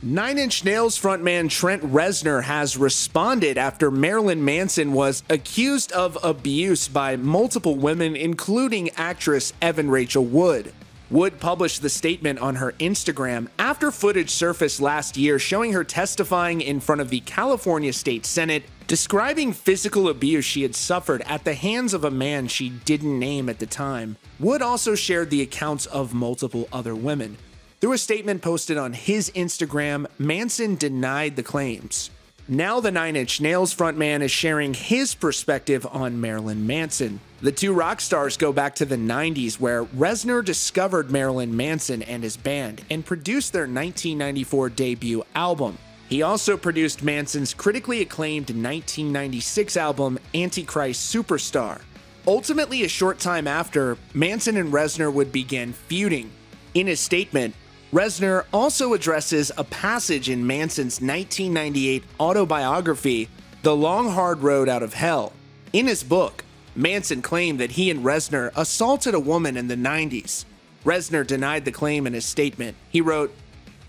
Nine Inch Nails frontman Trent Reznor has responded after Marilyn Manson was accused of abuse by multiple women, including actress Evan Rachel Wood. Wood published the statement on her Instagram after footage surfaced last year showing her testifying in front of the California State Senate, describing physical abuse she had suffered at the hands of a man she didn't name at the time. Wood also shared the accounts of multiple other women. Through a statement posted on his Instagram, Manson denied the claims. Now, the Nine Inch Nails frontman is sharing his perspective on Marilyn Manson. The two rock stars go back to the 90s, where Reznor discovered Marilyn Manson and his band and produced their 1994 debut album. He also produced Manson's critically acclaimed 1996 album, Antichrist Superstar. Ultimately, a short time after, Manson and Reznor would begin feuding. In his statement, Reznor also addresses a passage in Manson's 1998 autobiography, The Long Hard Road Out of Hell. In his book, Manson claimed that he and Reznor assaulted a woman in the 90s. Reznor denied the claim in his statement. He wrote,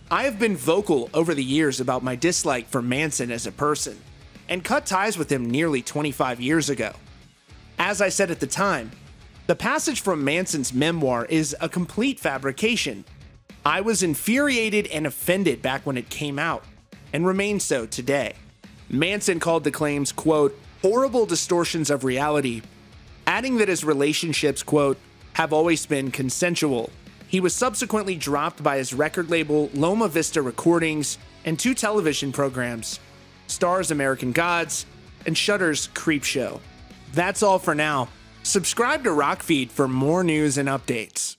I have been vocal over the years about my dislike for Manson as a person, and cut ties with him nearly 25 years ago. As I said at the time, the passage from Manson's memoir is a complete fabrication I was infuriated and offended back when it came out, and remain so today. Manson called the claims, quote, horrible distortions of reality, adding that his relationships, quote, have always been consensual. He was subsequently dropped by his record label Loma Vista Recordings and two television programs, Starz American Gods and Shudder's Creepshow. That's all for now. Subscribe to Rockfeed for more news and updates.